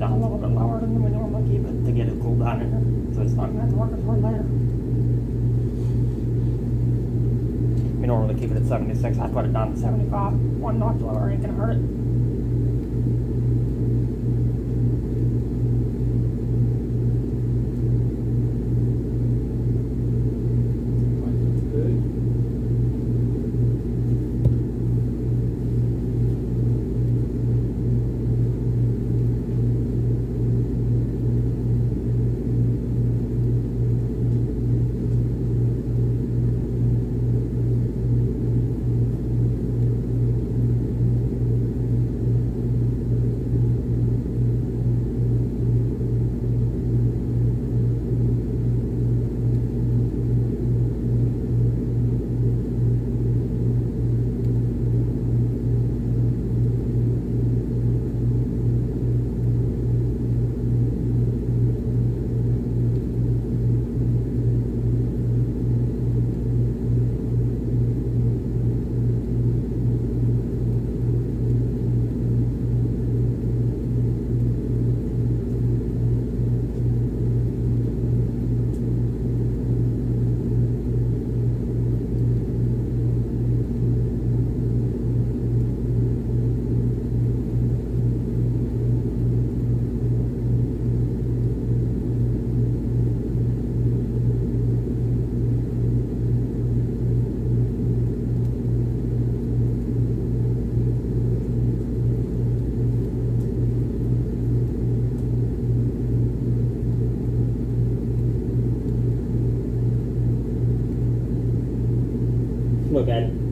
harder than we normally keep it to get it cooled down in here, so it's not gonna have to work as hard later. We normally keep it at seventy-six, I put it down to seventy-five, one notch lower ain't gonna hurt it. Good. Look at it. I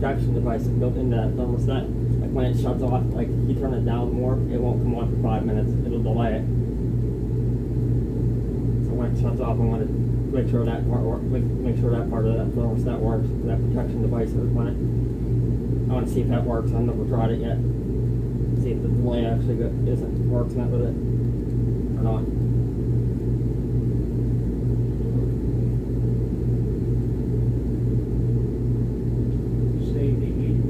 protection device built into that thermostat. Like when it shuts off, like if you turn it down more, it won't come on for five minutes. It'll delay it. So when it shuts off, I want to make sure that part work, make, make sure that part of that thermostat works. That protection device for the plant. I want to see if that works. I've never tried it yet. See if the delay actually isn't works not with it or not. Say the heater,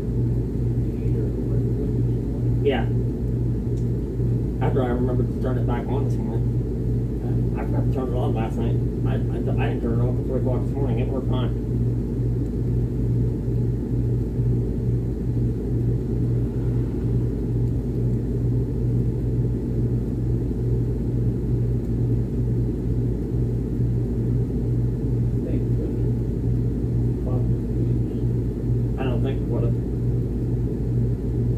the heater, what, what is Yeah. After I remembered to turn it back on this morning. I forgot to turn it on last night. I, I, I didn't turn it on until 3 o'clock this morning. It worked fine. They couldn't pump the fuse. I don't think it would have.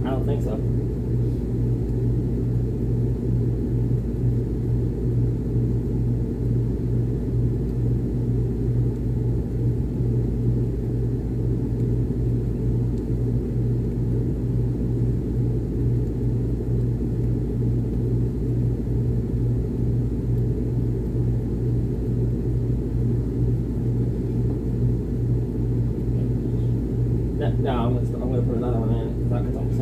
I don't think so. No, I'm gonna I'm gonna put another one in because empty. It's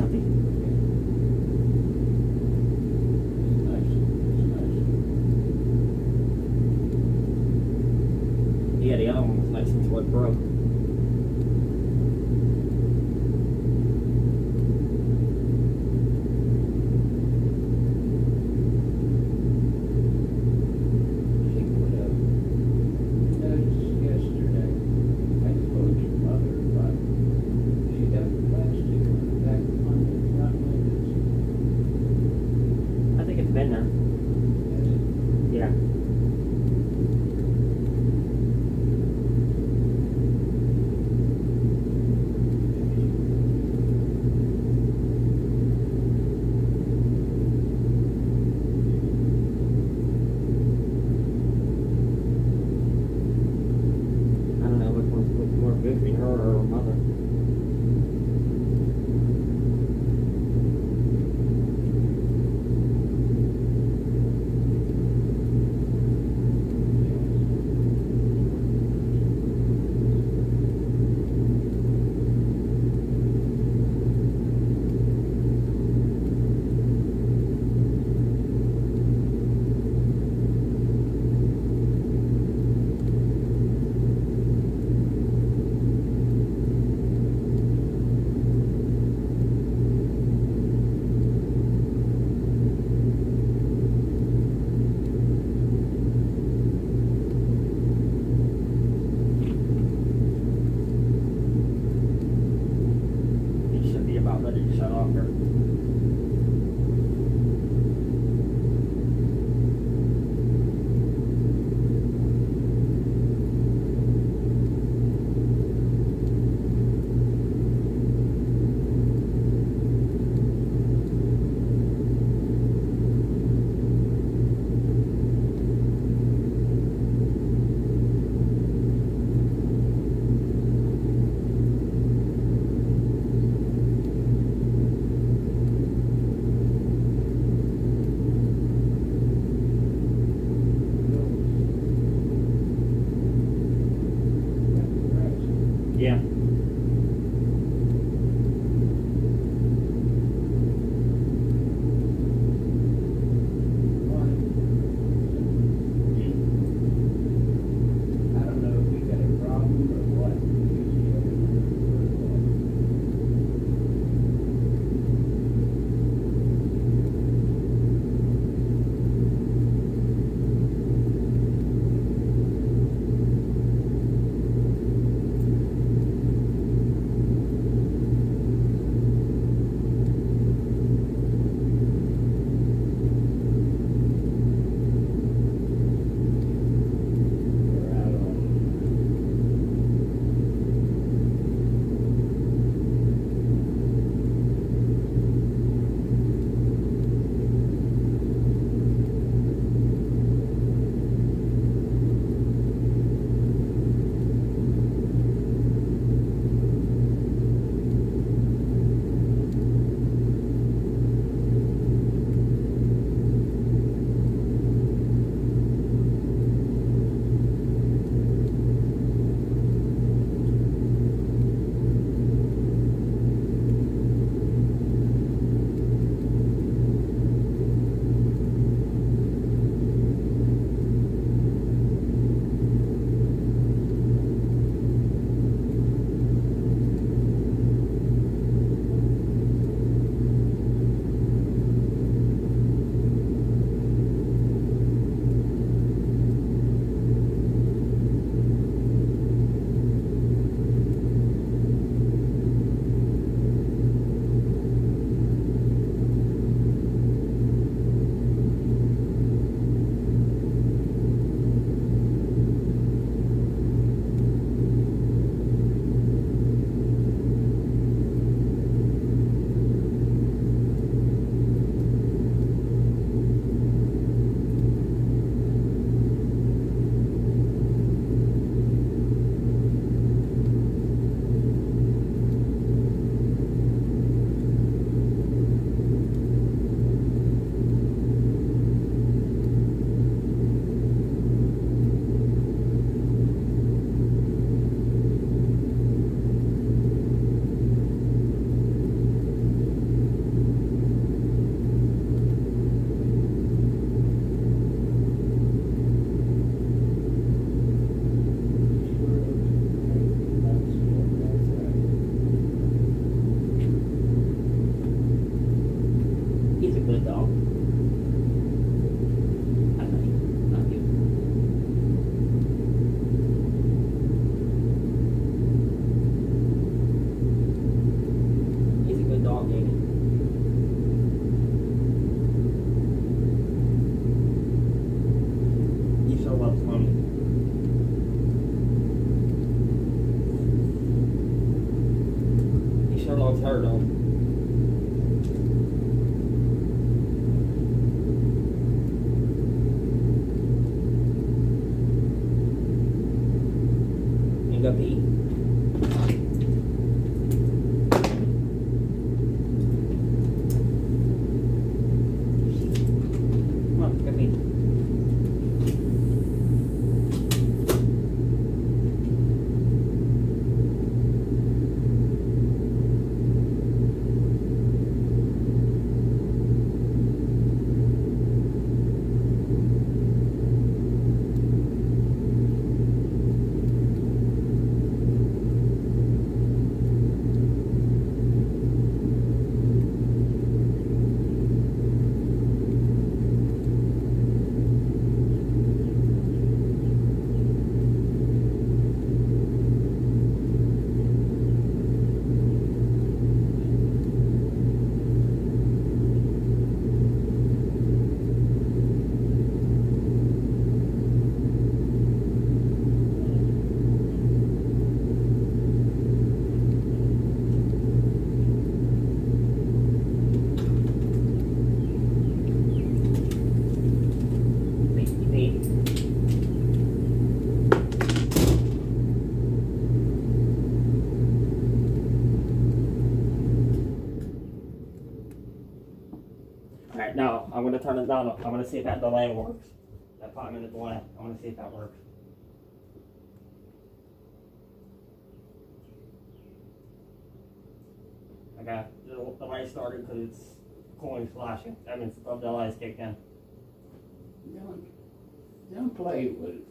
hard on. Turn it down. I'm gonna see if that delay works. That five minute delay. I wanna see if that works. Okay, the the light started because it's coin flashing. That means the delay is kicked in. Don't, don't play with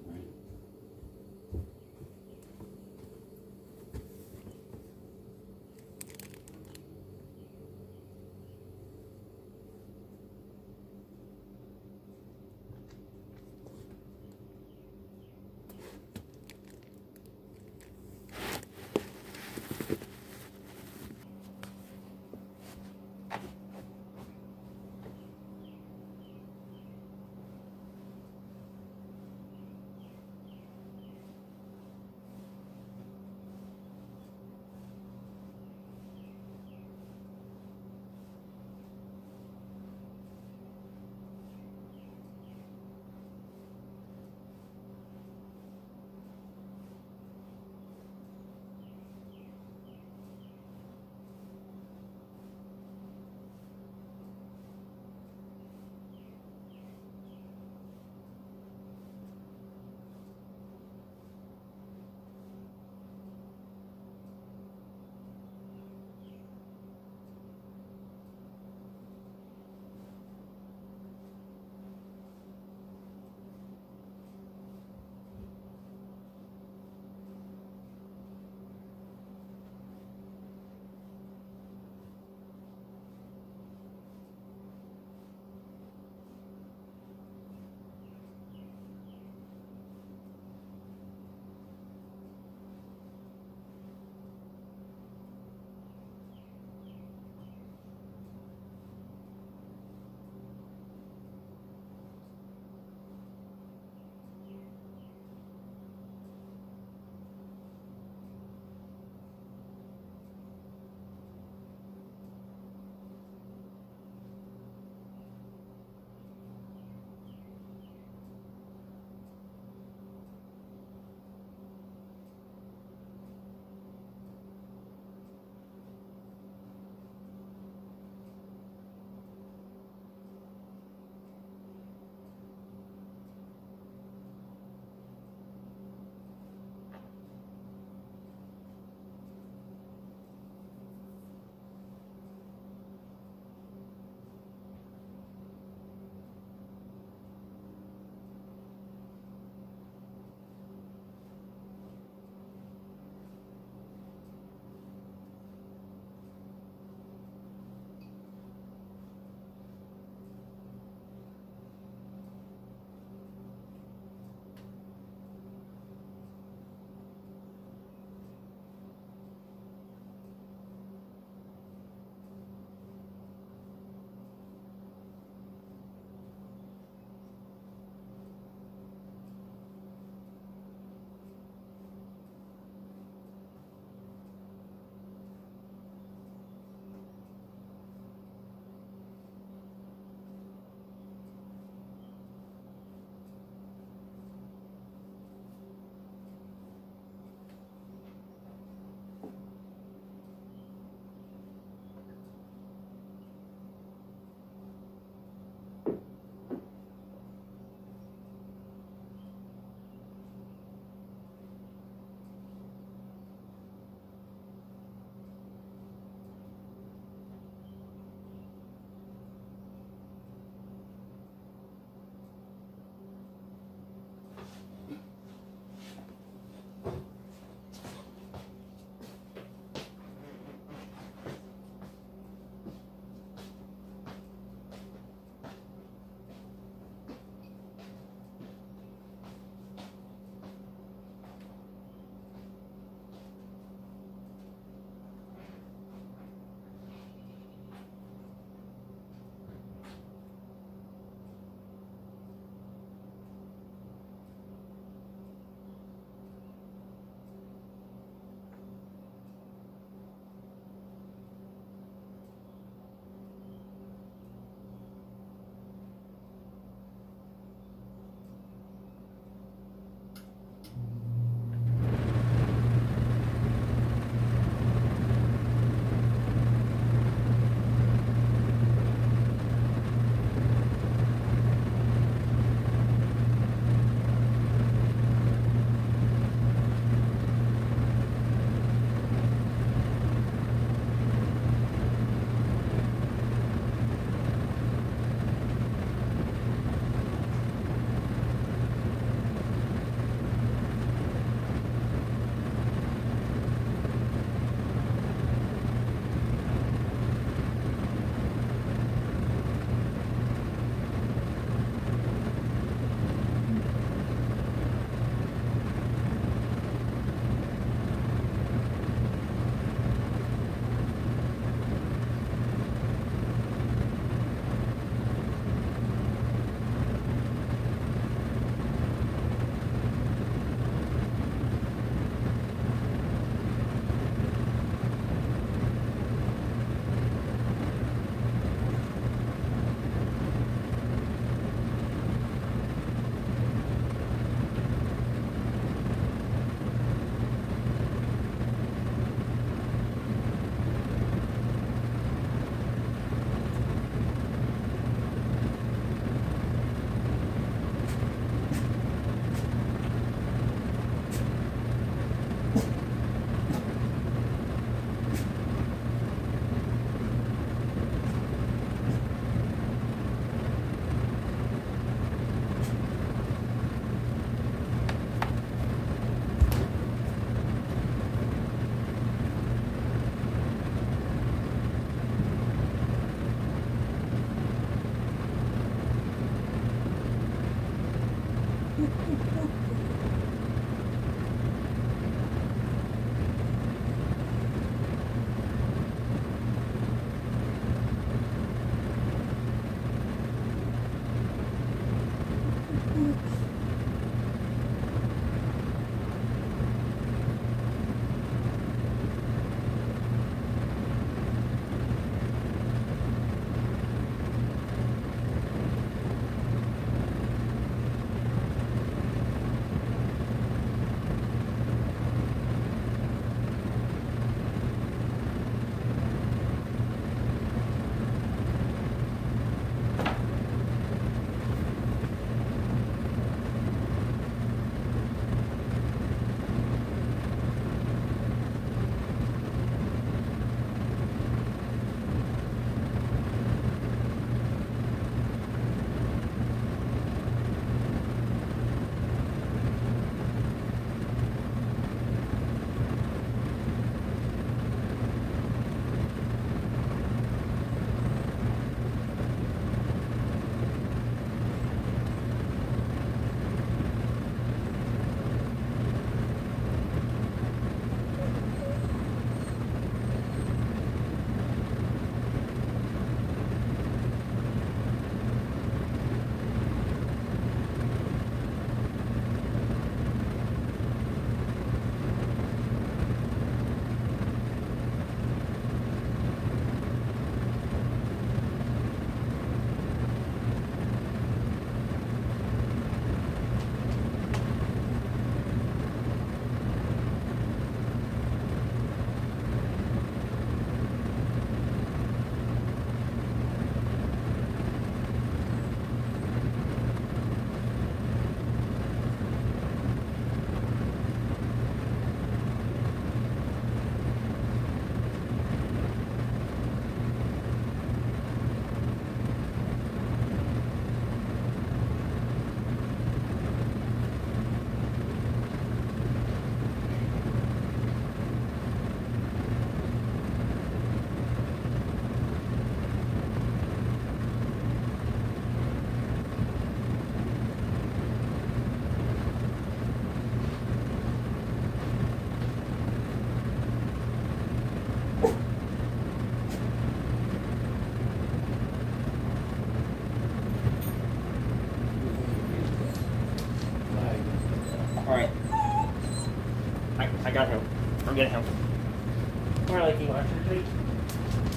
I'm getting him. Where like you want to treat?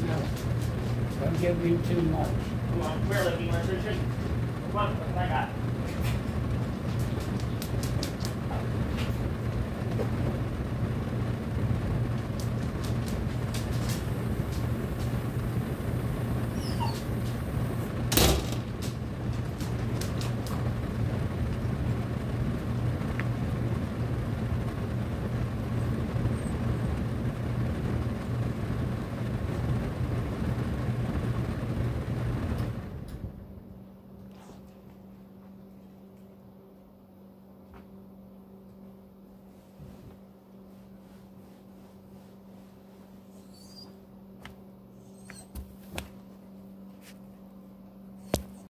No. Don't give me too much. Come on, where like you want to treat? Come on, I got.